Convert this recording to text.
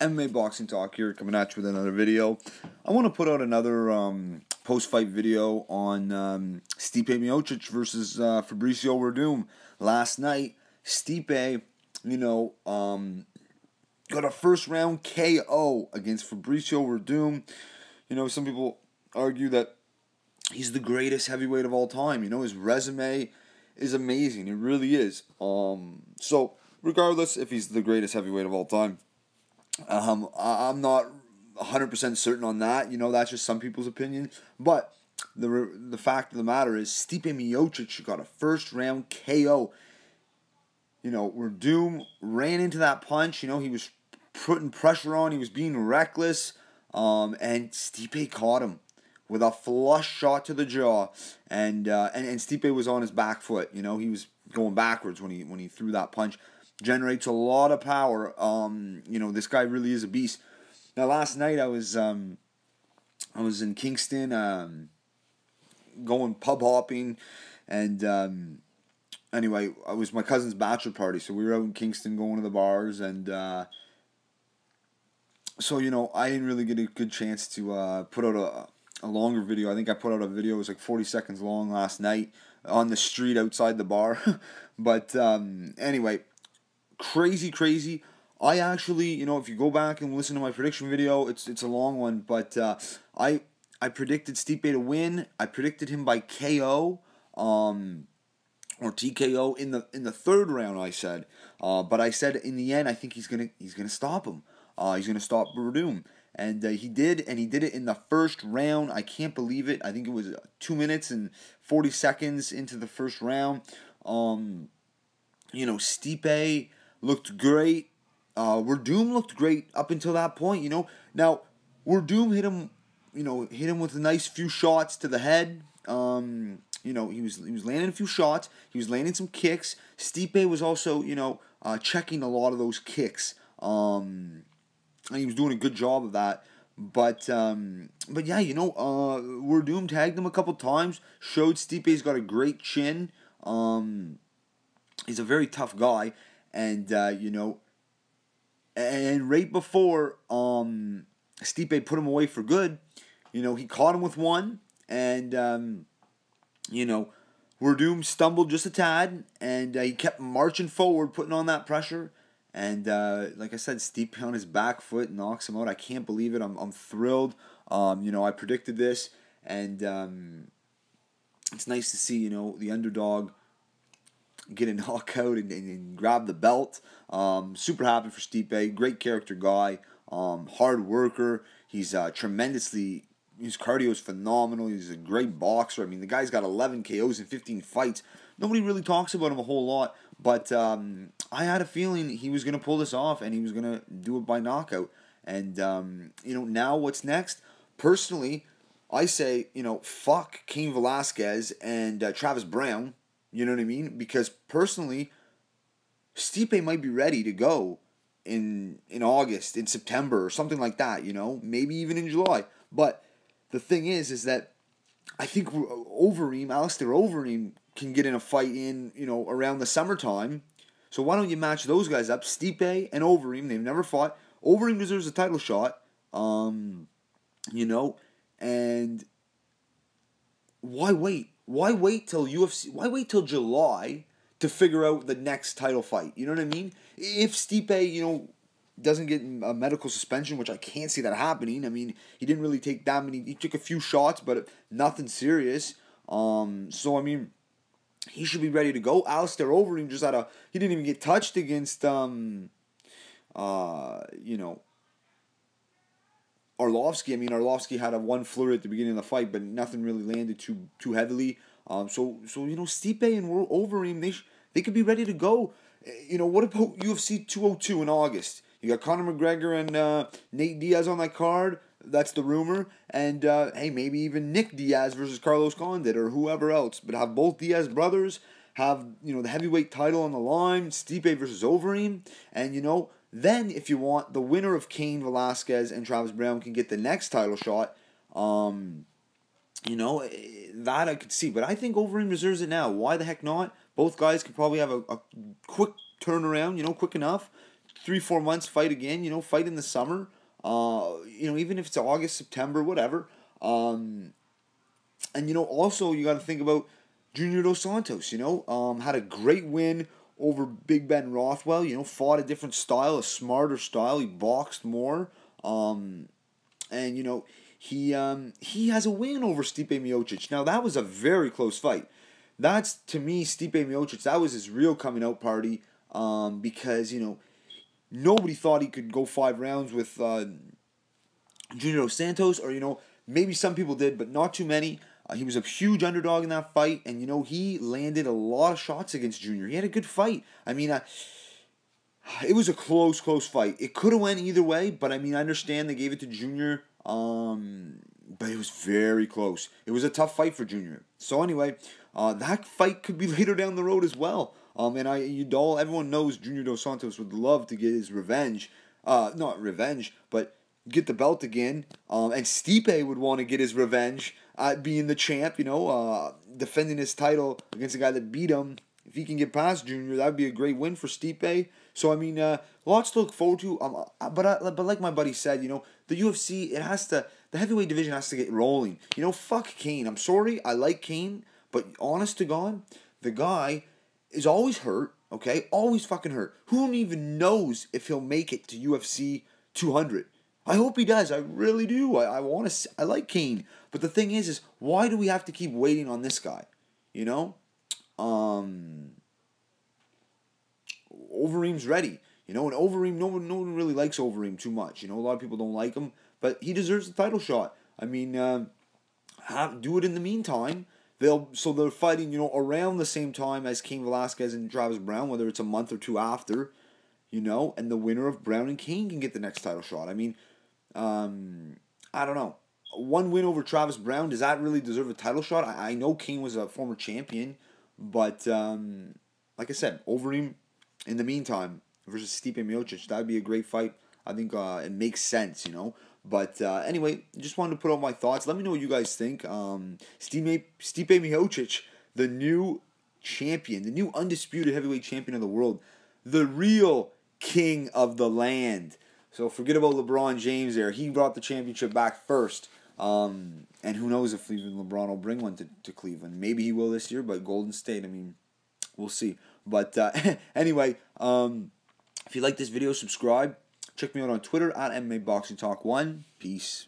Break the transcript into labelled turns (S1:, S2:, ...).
S1: MMA Boxing Talk here, coming at you with another video. I want to put out another um, post-fight video on um, Stipe Miocic versus uh, Fabricio Werdum. Last night, Stipe, you know, um, got a first-round KO against Fabricio Werdum. You know, some people argue that he's the greatest heavyweight of all time. You know, his resume is amazing. It really is. Um, so, regardless if he's the greatest heavyweight of all time, um, I'm not 100% certain on that. You know, that's just some people's opinion. But the the fact of the matter is, Stipe Miocic got a first round KO. You know, Werdum ran into that punch. You know, he was putting pressure on. He was being reckless. Um, and Stipe caught him with a flush shot to the jaw. And, uh, and and Stipe was on his back foot. You know, he was going backwards when he when he threw that punch generates a lot of power. Um, you know, this guy really is a beast. Now, last night I was um, I was in Kingston, um, going pub hopping, and um, anyway, I was my cousin's bachelor party, so we were out in Kingston going to the bars, and uh, so you know, I didn't really get a good chance to uh, put out a a longer video. I think I put out a video. It was like forty seconds long last night on the street outside the bar. but um, anyway, crazy, crazy. I actually, you know, if you go back and listen to my prediction video, it's it's a long one, but uh, I I predicted Stipe to win. I predicted him by KO, um, or TKO in the in the third round. I said, uh, but I said in the end, I think he's gonna he's gonna stop him. Uh, he's gonna stop Werdum, and uh, he did, and he did it in the first round. I can't believe it. I think it was two minutes and forty seconds into the first round. Um, you know, Stipe looked great. Uh, Werdum looked great up until that point, you know. Now, Werdum hit him, you know, hit him with a nice few shots to the head. Um, you know, he was he was landing a few shots. He was landing some kicks. Stipe was also, you know, uh, checking a lot of those kicks. Um, and he was doing a good job of that. But um, but yeah, you know, uh, Werdum tagged him a couple times. Showed Stipe's got a great chin. Um, he's a very tough guy and uh, you know, and right before um, Stipe put him away for good, you know, he caught him with one, and um, you know, Werdum stumbled just a tad, and uh, he kept marching forward, putting on that pressure. And uh, like I said, Stipe on his back foot knocks him out. I can't believe it. I'm, I'm thrilled. Um, you know, I predicted this, and um, it's nice to see you know the underdog get a knockout and, and, and grab the belt. Um, super happy for Stipe. Great character guy. Um, hard worker. He's uh, tremendously. His cardio is phenomenal. He's a great boxer. I mean, the guy's got 11 KOs in 15 fights. Nobody really talks about him a whole lot, but um, I had a feeling he was going to pull this off and he was going to do it by knockout. And, um, you know, now what's next? Personally, I say, you know, fuck Cain Velasquez and uh, Travis Browne you know what I mean? Because personally, Stipe might be ready to go in in August, in September, or something like that. You know, maybe even in July. But the thing is, is that I think Overeem, Alistair Overeem, can get in a fight in you know around the summertime. So why don't you match those guys up? Stipe and Overeem, they've never fought. Overeem deserves a title shot. Um, you know, and why wait? Why wait till UFC? Why wait till July to figure out the next title fight? You know what I mean? If Stipe, you know, doesn't get a medical suspension, which I can't see that happening. I mean, he didn't really take that many. He took a few shots, but nothing serious. Um, so I mean, he should be ready to go. Alistair Overeem just had a. He didn't even get touched against. Um, uh, you know. Arlovsky. I mean, Arlovsky had a one flurry at the beginning of the fight, but nothing really landed too too heavily. Um, so so you know, Stipe and Overeem, they sh- they could be ready to go. Eh, you know, what about UFC 202 in August? You got Conor McGregor and uh, Nate Diaz on that card. That's the rumor. And uh, hey, maybe even Nick Diaz versus Carlos Condit or whoever else. But have both Diaz brothers have you know the heavyweight title on the line. Stipe versus Overeem, and you know then, if you want, the winner of Cain Velasquez and Travis Browne can get the next title shot. Um, you know, eh, that I could see. But I think Overeem deserves it now. Why the heck not? Both guys could probably have a, a quick turnaround, you know, quick enough. three four months, fight again. You know, fight in the summer. Uh, you know, even if it's August, September, whatever. Um, and you know, also you got to think about Junior Dos Santos. You know, um, had a great win over Big Ben Rothwell. You know, fought a different style, a smarter style. He boxed more. Um, and you know, he um, he has a win over Stipe Miocic. Now that was a very close fight. That's to me Stipe Miocic. That was his real coming out party. Um, because you know, nobody thought he could go five rounds with uh, Junior Santos, or you know, maybe some people did, but not too many. Uh, he was a huge underdog in that fight, and you know he landed a lot of shots against Junior. He had a good fight. I mean, uh, it was a close, close fight. It could have went either way, but I mean, I understand they gave it to Junior. Um, but it was very close. It was a tough fight for Junior. So anyway, uh, that fight could be later down the road as well. Um, and I, you all, everyone knows Junior Dos Santos would love to get his revenge. Uh, not revenge, but get the belt again. Um, and Stipe would want to get his revenge at being the champ. You know, uh, defending his title against a guy that beat him. If he can get past Junior, that would be a great win for Stipe. So I mean, uh, lots to look forward to. Um, uh, but uh, but like my buddy said, you know, the UFC it has to the heavyweight division has to get rolling. You know, fuck Cain. I'm sorry, I like Cain, but honest to God, the guy is always hurt. Okay, always fucking hurt. Who even knows if he'll make it to UFC 200? I hope he does. I really do. I, I want to. I like Cain, but the thing is, is why do we have to keep waiting on this guy? You know, um, Overeem's ready. You know, and Overeem, no one, no one really likes Overeem too much. You know, a lot of people don't like him, but he deserves the title shot. I mean, uh, have do it in the meantime. They'll so they're fighting, you know, around the same time as Cain Velasquez and Travis Browne, whether it's a month or two after, you know, and the winner of Browne and Cain can get the next title shot. I mean, um, I don't know. One win over Travis Browne does that really deserve a title shot? I, I know Cain was a former champion, but um, like I said, Overeem in the meantime versus Stipe Miocic. That'd be a great fight. I think uh, it makes sense, you know. But uh, anyway, just wanted to put out my thoughts. Let me know what you guys think. Um, Stipe, Stipe Miocic, the new champion, the new undisputed heavyweight champion of the world, the real king of the land. So forget about LeBron James there. He brought the championship back first. Um, and who knows if even LeBron will bring one to, to Cleveland. Maybe he will this year, but Golden State, I mean, we'll see. But uh, anyway, um, if you like this video, subscribe. Check me out on Twitter at MMA Boxing Talk 1. Peace.